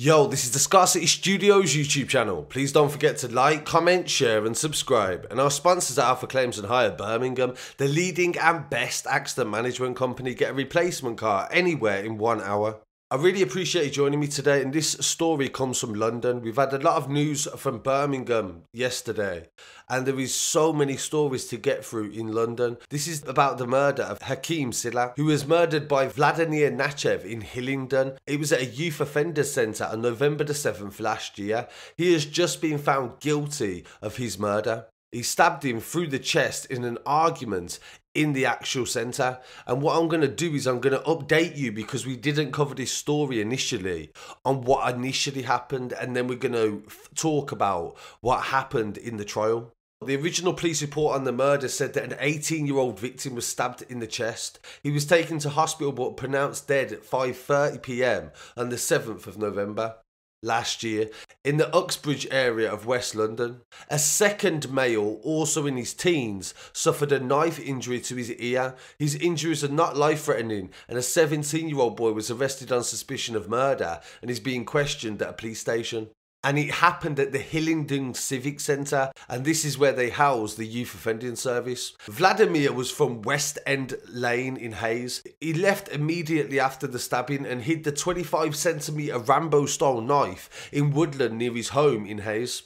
Yo, this is the Scarcity Studios YouTube channel. Please don't forget to like, comment, share, and subscribe. And our sponsors at Alpha Claims and Hire Birmingham, the leading and best accident management company. Get a replacement car anywhere in one hour. I really appreciate you joining me today. And this story comes from London. We've had a lot of news from Birmingham yesterday, and there is so many stories to get through in London. This is about the murder of Hakim Sillah, who was murdered by Vladimir Nachev in Hillingdon. It was at a youth offender centre on November the 7th last year. He has just been found guilty of his murder. He stabbed him through the chest in an argument in the actual centre. And what I'm going to do is I'm going to update you because we didn't cover this story initially on what initially happened. And then we're going to talk about what happened in the trial. The original police report on the murder said that an 18 year old victim was stabbed in the chest. He was taken to hospital but pronounced dead at 5:30 p.m. on the 7th of November last year in the Uxbridge area of West London. A second male, also in his teens, suffered a knife injury to his ear. His injuries are not life threatening, and a 17 year old boy was arrested on suspicion of murder and is being questioned at a police station and it happened at the Hillingdon Civic Centre, and this is where they house the youth offending service. Vladimir was from West End Lane in Hayes. He left immediately after the stabbing and hid the 25 centimetre Rambo style knife in woodland near his home in Hayes.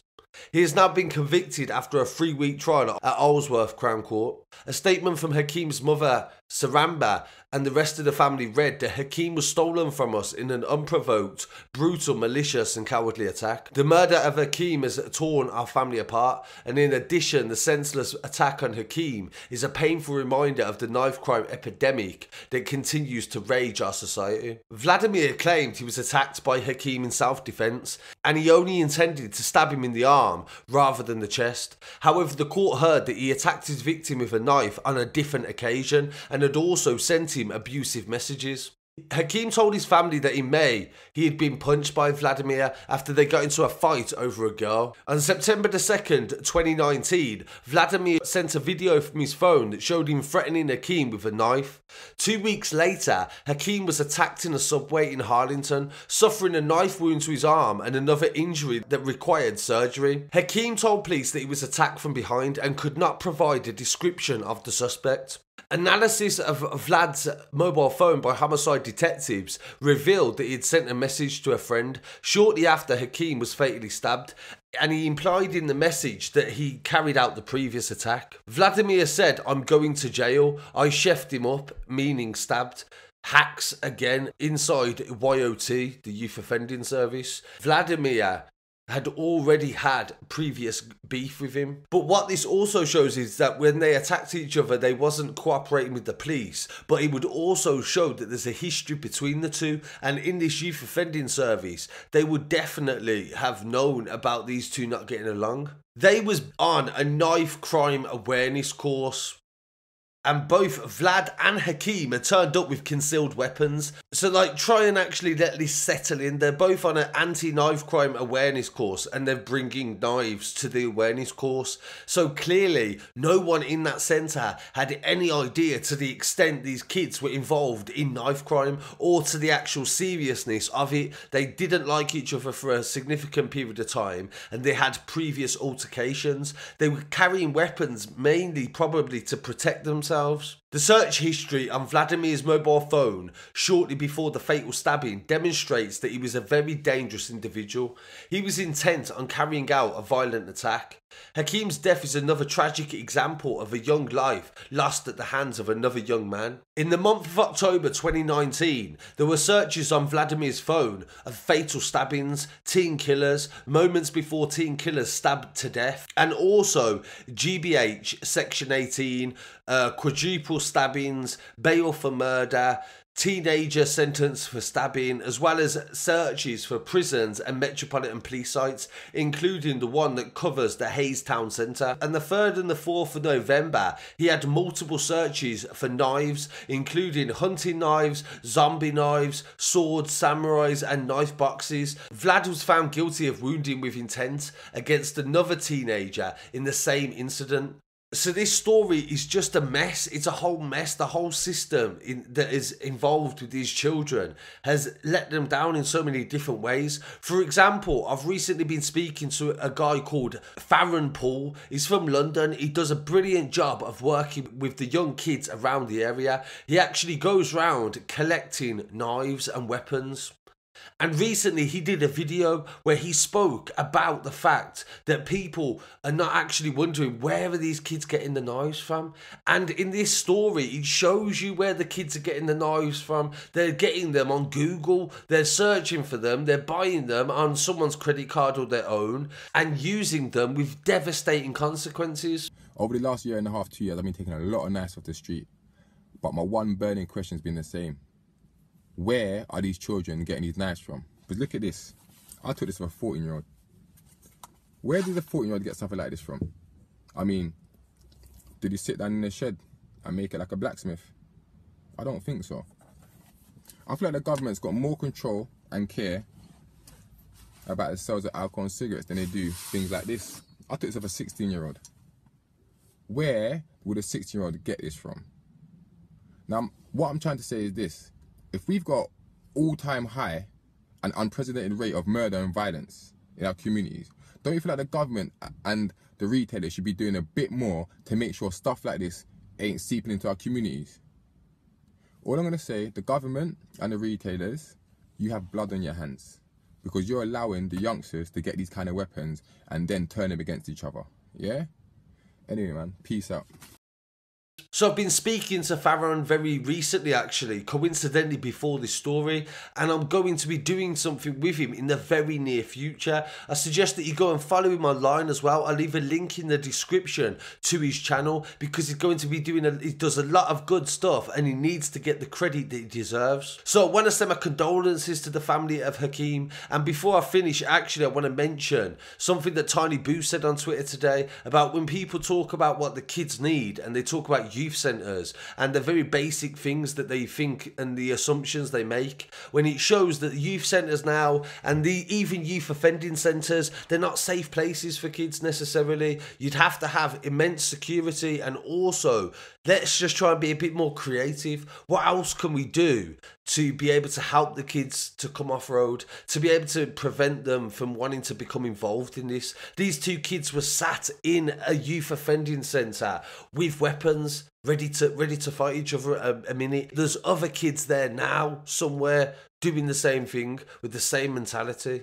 He has now been convicted after a three week trial at Isleworth Crown Court. A statement from Hakim's mother, Saramba, and the rest of the family read that Hakim was stolen from us in an unprovoked, brutal, malicious, and cowardly attack. The murder of Hakim has torn our family apart, and in addition, the senseless attack on Hakim is a painful reminder of the knife crime epidemic that continues to rage our society. Vladimir claimed he was attacked by Hakim in self defense, and he only intended to stab him in the arm rather than the chest. However, the court heard that he attacked his victim with a knife on a different occasion and had also sent him abusive messages. Hakim told his family that in May he had been punched by Vladimir after they got into a fight over a girl. On September the 2nd, 2019, Vladimir sent a video from his phone that showed him threatening Hakim with a knife. Two weeks later, Hakim was attacked in a subway in Harlington, suffering a knife wound to his arm and another injury that required surgery. Hakim told police that he was attacked from behind and could not provide a description of the suspect. Analysis of Vlad's mobile phone by homicide detectives revealed that he had sent a message to a friend shortly after Hakim was fatally stabbed, and he implied in the message that he carried out the previous attack. Vladimir said, I'm going to jail. I chefed him up, meaning stabbed. Hacks again inside YOT, the Youth Offending Service. Vladimir had already had previous beef with him. But what this also shows is that when they attacked each other, they wasn't cooperating with the police. But it would also show that there's a history between the two. And in this youth offending service, they would definitely have known about these two not getting along. They was on a knife crime awareness course and both Vlad and Hakim are turned up with concealed weapons. So, like, try and actually let this settle in. They're both on an anti knife crime awareness course and they're bringing knives to the awareness course. So, clearly, no one in that centre had any idea to the extent these kids were involved in knife crime or to the actual seriousness of it. They didn't like each other for a significant period of time and they had previous altercations. They were carrying weapons mainly, probably to protect themselves themselves. The search history on Vladimir's mobile phone shortly before the fatal stabbing demonstrates that he was a very dangerous individual. He was intent on carrying out a violent attack. Hakim's death is another tragic example of a young life lost at the hands of another young man. In the month of October 2019, there were searches on Vladimir's phone of fatal stabbings, teen killers, moments before teen killers stabbed to death, and also GBH Section 18, uh, quadruple stabbings, bail for murder, teenager sentenced for stabbing, as well as searches for prisons and metropolitan police sites, including the one that covers the Hayes Town Centre. And the 3rd and the 4th of November, he had multiple searches for knives, including hunting knives, zombie knives, swords, samurais, and knife boxes. Vlad was found guilty of wounding with intent against another teenager in the same incident. So this story is just a mess. It's a whole mess. The whole system in, that is involved with these children has let them down in so many different ways. For example, I've recently been speaking to a guy called Faron Paul. He's from London. He does a brilliant job of working with the young kids around the area. He actually goes around collecting knives and weapons. And recently, he did a video where he spoke about the fact that people are not actually wondering where are these kids getting the knives from. And in this story, it shows you where the kids are getting the knives from. They're getting them on Google, they're searching for them, they're buying them on someone's credit card or their own, and using them with devastating consequences. Over the last year and a half, two years, I've been taking a lot of knives off the street. But my one burning question has been the same where are these children getting these knives from? Because look at this. I took this from a 14 year old. Where did a 14 year old get something like this from? I mean, did he sit down in a shed and make it like a blacksmith? I don't think so. I feel like the government's got more control and care about the sales of alcohol and cigarettes than they do things like this. I took this of a 16 year old. Where would a 16 year old get this from? Now, what I'm trying to say is this if we've got all-time high and unprecedented rate of murder and violence in our communities, don't you feel like the government and the retailers should be doing a bit more to make sure stuff like this ain't seeping into our communities? All I'm going to say, the government and the retailers, you have blood on your hands because you're allowing the youngsters to get these kind of weapons and then turn them against each other. Yeah? Anyway, man, peace out. So I've been speaking to Faron very recently, actually, coincidentally before this story, and I'm going to be doing something with him in the very near future. I suggest that you go and follow him online as well. I'll leave a link in the description to his channel because he's going to be doing a, he does a lot of good stuff and he needs to get the credit that he deserves. So I want to send my condolences to the family of Hakim. And before I finish, actually, I want to mention something that Tiny Boo said on Twitter today about when people talk about what the kids need and they talk about youth centres and the very basic things that they think and the assumptions they make. When it shows that youth centres now and the even youth offending centres, they're not safe places for kids necessarily. You'd have to have immense security and also let's just try and be a bit more creative. What else can we do to be able to help the kids to come off road, to be able to prevent them from wanting to become involved in this? These two kids were sat in a youth offending centre with weapons, ready to ready to fight each other a, a minute. There's other kids there now somewhere doing the same thing with the same mentality.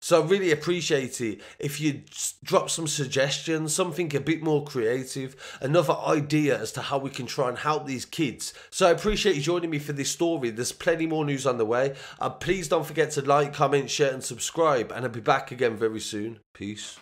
So I really appreciate it if you drop some suggestions, something a bit more creative, another idea as to how we can try and help these kids. So I appreciate you joining me for this story. There's plenty more news on the way. Uh, please don't forget to like, comment, share and subscribe and I'll be back again very soon. Peace.